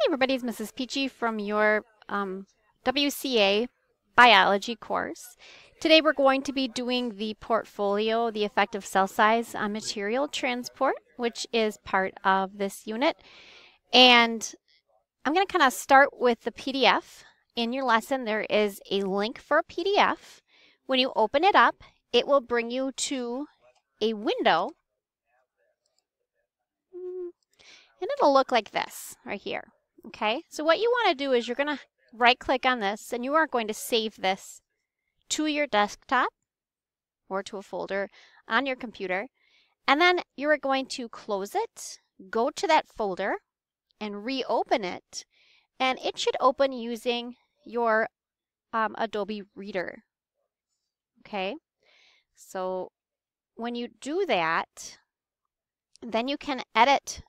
Hey everybody, it's Mrs. Peachy from your um, WCA biology course. Today we're going to be doing the portfolio, the effect of cell size on material transport, which is part of this unit. And I'm going to kind of start with the PDF. In your lesson, there is a link for a PDF. When you open it up, it will bring you to a window. And it'll look like this right here. Okay, so what you want to do is you're going to right click on this and you are going to save this to your desktop or to a folder on your computer. And then you are going to close it, go to that folder and reopen it. And it should open using your um, Adobe Reader. Okay, so when you do that, then you can edit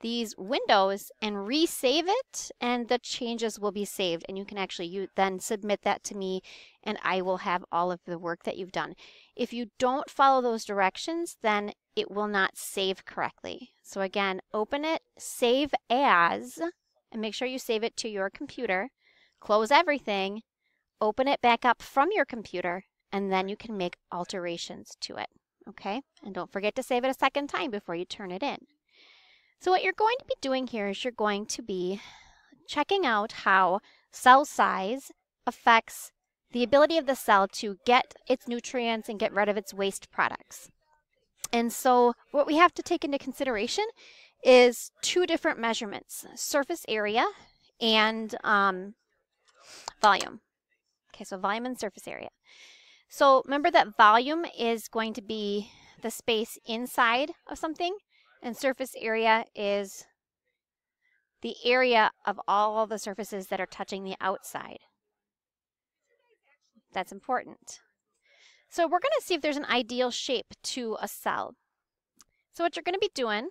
these windows and resave it and the changes will be saved and you can actually you then submit that to me and I will have all of the work that you've done. If you don't follow those directions then it will not save correctly. So again open it, save as and make sure you save it to your computer, close everything, open it back up from your computer and then you can make alterations to it. Okay, and don't forget to save it a second time before you turn it in. So what you're going to be doing here is you're going to be checking out how cell size affects the ability of the cell to get its nutrients and get rid of its waste products. And so what we have to take into consideration is two different measurements, surface area and um, volume. Okay, so volume and surface area. So remember that volume is going to be the space inside of something and surface area is the area of all the surfaces that are touching the outside. That's important. So we're going to see if there's an ideal shape to a cell. So what you're going to be doing,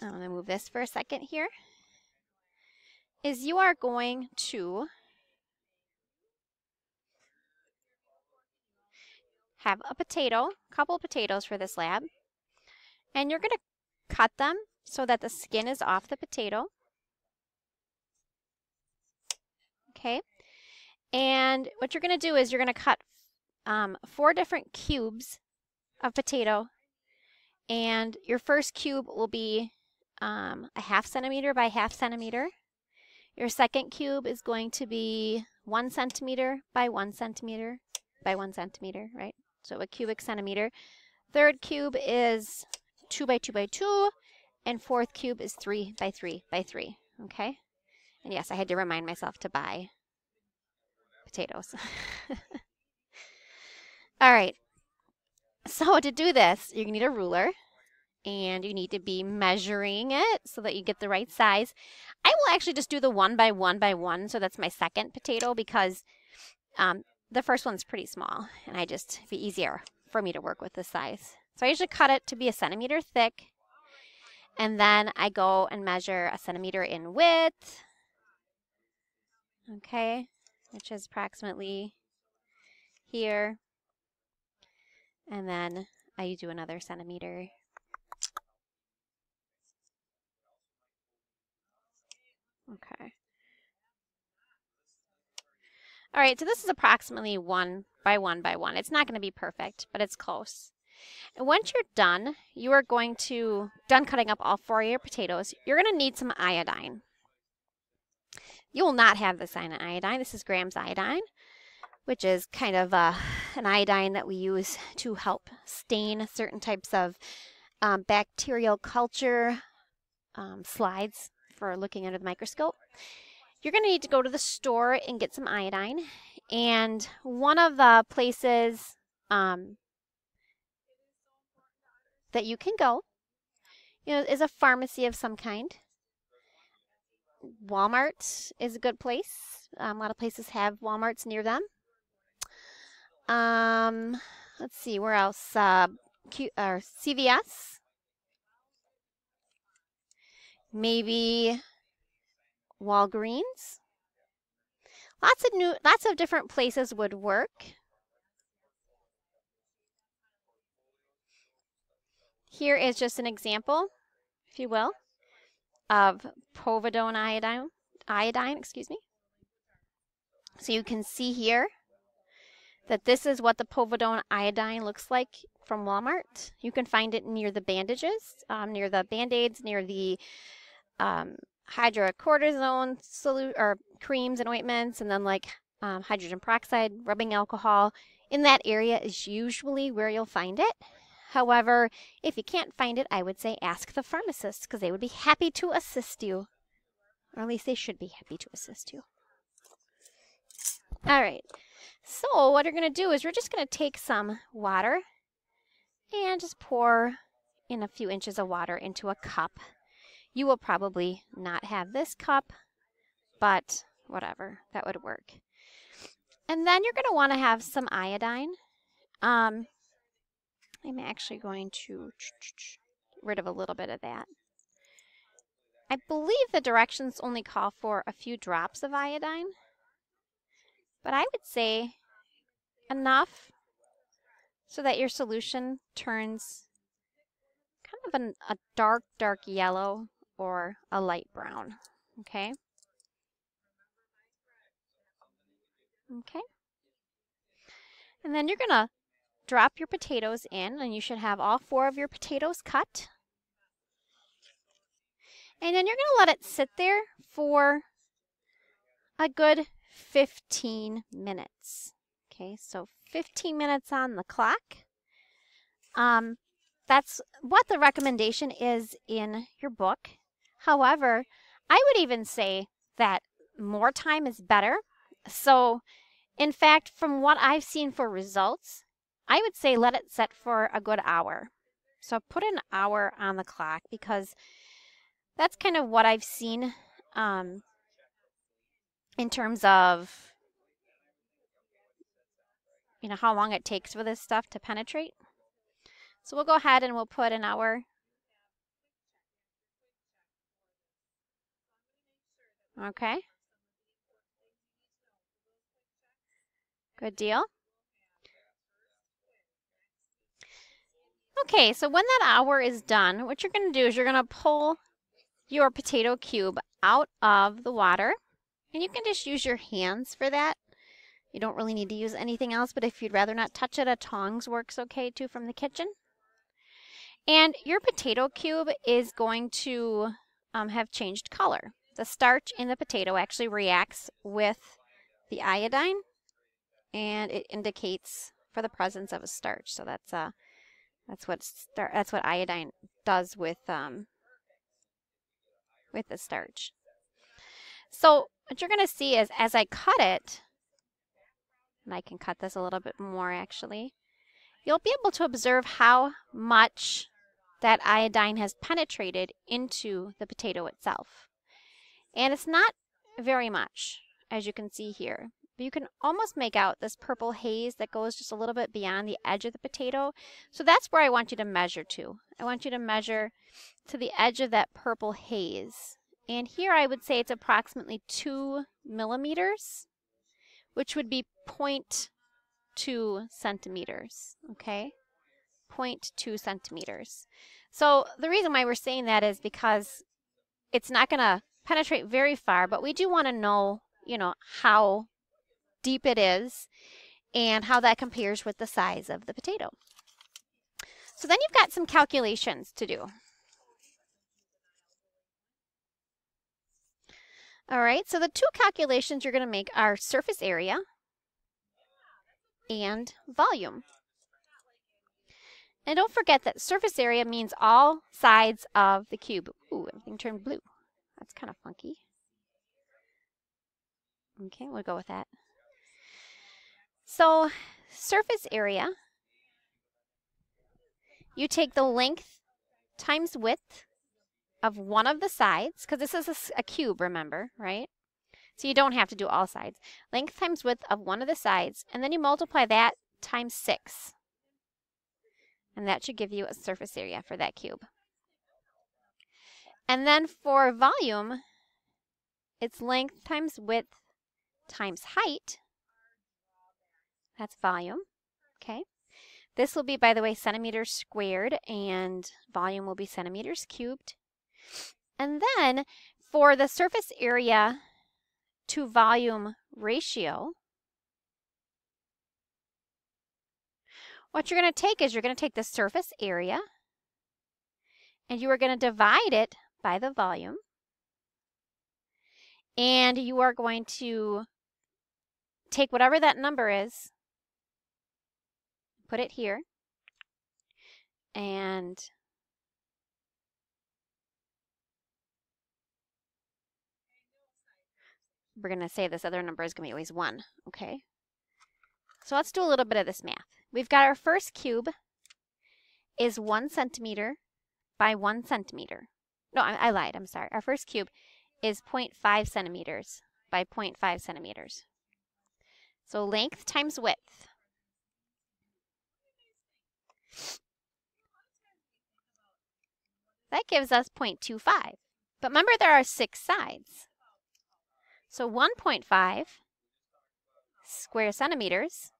I'm going to move this for a second here, is you are going to have a potato, a couple potatoes for this lab, and you're going to cut them so that the skin is off the potato. Okay, and what you're going to do is you're going to cut um, four different cubes of potato, and your first cube will be um, a half centimeter by half centimeter. Your second cube is going to be one centimeter by one centimeter by one centimeter, right? So a cubic centimeter. Third cube is 2 by 2 by 2, and fourth cube is 3 by 3 by 3, okay? And yes, I had to remind myself to buy potatoes. All right, so to do this, you need a ruler, and you need to be measuring it so that you get the right size. I will actually just do the one by one by one, so that's my second potato because um, the first one's pretty small and I just, be easier for me to work with this size. So I usually cut it to be a centimeter thick and then I go and measure a centimeter in width. Okay, which is approximately here. And then I do another centimeter. Okay. All right, so this is approximately one by one by one. It's not going to be perfect, but it's close. And once you're done, you are going to, done cutting up all four of your potatoes, you're going to need some iodine. You will not have this iodine. This is Gram's iodine, which is kind of uh, an iodine that we use to help stain certain types of um, bacterial culture um, slides for looking under the microscope you're going to need to go to the store and get some iodine. And one of the places um, that you can go you know, is a pharmacy of some kind. Walmart is a good place. Um, a lot of places have Walmarts near them. Um, let's see, where else? Uh, Q, or CVS. Maybe Walgreens. Lots of new, lots of different places would work. Here is just an example. if you will, of povidone iodine, iodine, excuse me. So you can see here that this is what the povidone iodine looks like from Walmart. You can find it near the bandages, um, near the band-aids, near the um, hydrocortisone solute or creams and ointments, and then like um, hydrogen peroxide, rubbing alcohol. In that area is usually where you'll find it. However, if you can't find it, I would say ask the pharmacist because they would be happy to assist you. Or at least they should be happy to assist you. All right. So what we're going to do is we're just going to take some water and just pour in a few inches of water into a cup. You will probably not have this cup, but whatever, that would work. And then you're going to want to have some iodine. Um, I'm actually going to get rid of a little bit of that. I believe the directions only call for a few drops of iodine. But I would say enough so that your solution turns kind of an, a dark, dark yellow or a light brown, okay? Okay. And then you're going to drop your potatoes in, and you should have all four of your potatoes cut. And then you're going to let it sit there for a good 15 minutes. Okay, so 15 minutes on the clock. Um, that's what the recommendation is in your book. However, I would even say that more time is better. So, in fact, from what I've seen for results, I would say let it set for a good hour. So put an hour on the clock because that's kind of what I've seen um, in terms of you know how long it takes for this stuff to penetrate. So we'll go ahead and we'll put an hour. Okay. Good deal. Okay, so when that hour is done, what you're going to do is you're going to pull your potato cube out of the water. And you can just use your hands for that. You don't really need to use anything else, but if you'd rather not touch it, a tongs works okay too from the kitchen. And your potato cube is going to um, have changed color. The starch in the potato actually reacts with the iodine and it indicates for the presence of a starch. So that's uh, that's what star that's what iodine does with um, with the starch. So what you're going to see is as I cut it, and I can cut this a little bit more actually, you'll be able to observe how much that iodine has penetrated into the potato itself. And it's not very much, as you can see here. But you can almost make out this purple haze that goes just a little bit beyond the edge of the potato. So that's where I want you to measure to. I want you to measure to the edge of that purple haze. And here I would say it's approximately 2 millimeters, which would be 0.2 centimeters, okay? 0.2 centimeters. So the reason why we're saying that is because it's not going to penetrate very far, but we do want to know, you know, how deep it is and how that compares with the size of the potato. So then you've got some calculations to do. All right, so the two calculations you're going to make are surface area and volume. And don't forget that surface area means all sides of the cube. Ooh, everything turned blue. That's kind of funky. Okay, we'll go with that. So, surface area, you take the length times width of one of the sides, because this is a, a, cube, remember, right? So you don't have to do all sides. Length times width of one of the sides, and then you multiply that times 6. And that should give you a surface area for that cube. And then for volume, it's length times width times height. That's volume, okay? This will be, by the way, centimeters squared, and volume will be centimeters cubed. And then for the surface area to volume ratio, what you're going to take is you're going to take the surface area and you are going to divide it by the volume. And you are going to take whatever that number is, put it here, and we're going to say this other number is going to be always 1, okay? So let's do a little bit of this math. We've got our first cube is 1 centimeter by 1 centimeter. No, I, I lied. I'm sorry. Our first cube is 0.5 centimeters by 0.5 centimeters. So length times width. That gives us 0.25. But remember there are six sides. So 1.5 square centimeters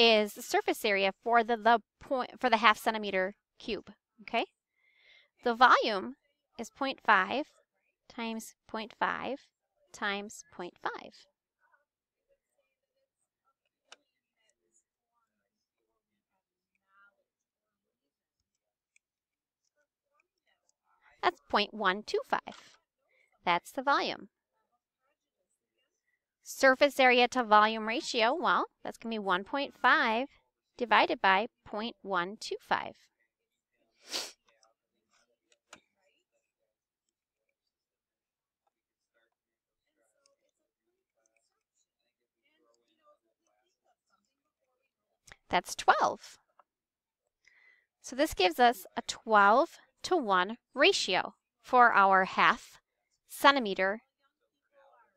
is the surface area for the, the point for the half centimeter cube. Okay, the volume is 0.5 times 0.5 times 0.5. That's 0.125. That's the volume. Surface area to volume ratio, well, that's going to be 1.5 divided by 0.125. That's 12. So this gives us a 12 to 1 ratio for our half centimeter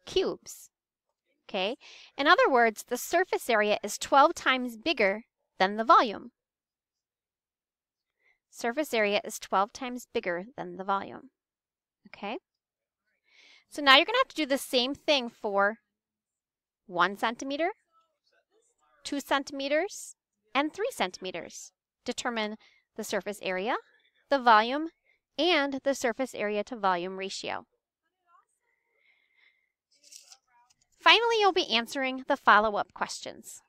cubes. Okay, in other words, the surface area is 12 times bigger than the volume. Surface area is 12 times bigger than the volume. Okay, so now you're going to have to do the same thing for 1 centimeter, 2 centimeters, and 3 centimeters. Determine the surface area the volume, and the surface area to volume ratio. Finally, you'll be answering the follow-up questions.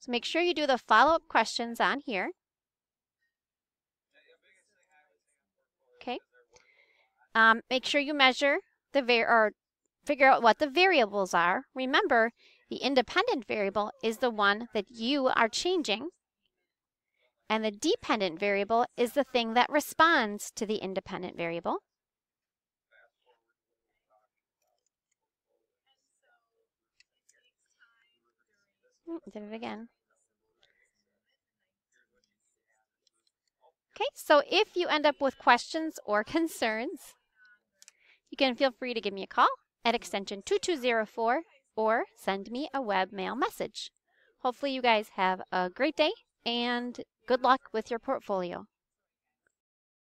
So make sure you do the follow-up questions on here. Okay. Um, make sure you measure the var or figure out what the variables are. Remember, the independent variable is the one that you are changing, and the dependent variable is the thing that responds to the independent variable. Did it again. Okay, so if you end up with questions or concerns, you can feel free to give me a call at extension 2204 or send me a webmail message. Hopefully you guys have a great day and good luck with your portfolio.